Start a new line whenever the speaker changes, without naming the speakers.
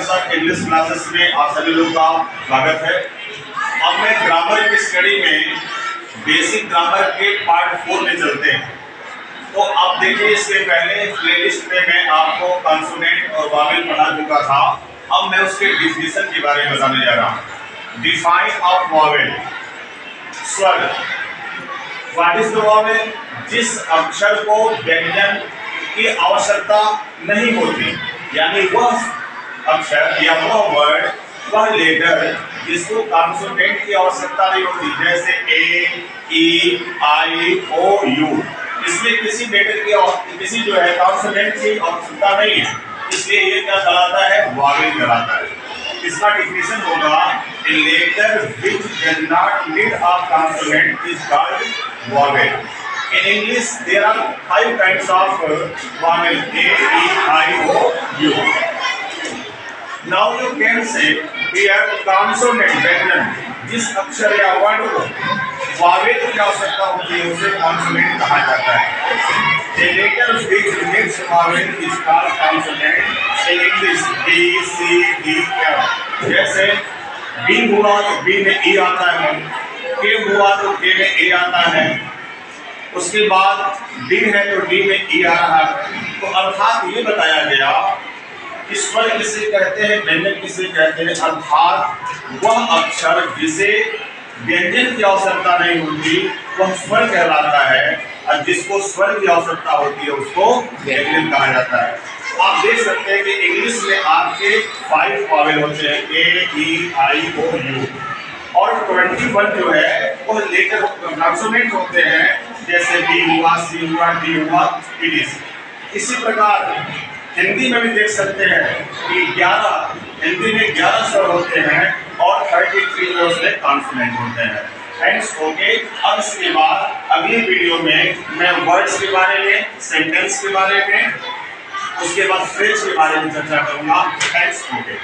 साहब English classes में आप सभी लोग का स्वागत है। अब मैं ग्रामर की स्टडी में बेसिक ग्रामर के पार्ट फोर में चलते हैं। तो अब देखिए, इससे पहले प्लेलिस्ट में मैं आपको कॉन्सोनेंट और वावेल पढ़ा चुका था। अब मैं उसके डिफिनेशन के बारे में बताने जा रहा हूँ। डिफाइन ऑफ़ वावेल स्वर व्हाट इज़ द जिस अक्षर को व्यंजन की आवश्यकता नहीं होती, यानी वह अक्षर या वह वर्ड वह लेटर जिसको कॉन्सोनेंट की आवश्यकता नहीं होती जैसे ए ई आई ओ यू इसमें किसी लेटर की किसी जो है कॉन्सोनेंट की आवश्यकता नहीं है। इसलिए ये क्या कहलाता है? वावेल कहलाता है। इसका डिफिनेशन होगा a letter which does not need a consonant is called vowel In English, there are five kinds of vowel A, E, I, O, U. Now you can say we have consonant जिस अक्षर या word को वावेद की आवश्यकता होती है उसे consonant कहा जाता है। The letter which makes vowel is called consonant in English B C D क्या जैसे बी हुआ तो बी में ई आता है, के हुआ तो के में ए आता है। उसके बाद डी है तो डी में ई आ रहा है। तो अर्थात ये बताया गया स्वर किसे कहते हैं, व्यंजन किसे कहते हैं, अर्थात वह अक्षर जिसे व्यंजन की आवश्यकता नहीं होती, वह स्वर कहलाता है, और जिसको स्वर की आवश्यकता होती है, उसको व्यंजन कहा जाता है। आप देख सकते हैं कि इंग्लिश में आपके फाइव वॉवेल होते हैं A E I O U और ट्वेंटी वन जो है वो लेकर कॉन्सोनेंट होते हैं, जैसे बी हुआ सी हुआ डी हुआ इसी प्रकार हिंदी में भी देख सकते हैं कि 11 हिंदी में 11 स्वर होते हैं और 33 जो उसमें कॉन्फिडेंट होते हैं। थैंक्स ओके अब इसके बाद अगली वीडियो में मैं वर्ड्स के बारे में सेंटेंस के बारे में, उसके बाद फ्रेज के बारे में चर्चा करूँगा। Thanks okay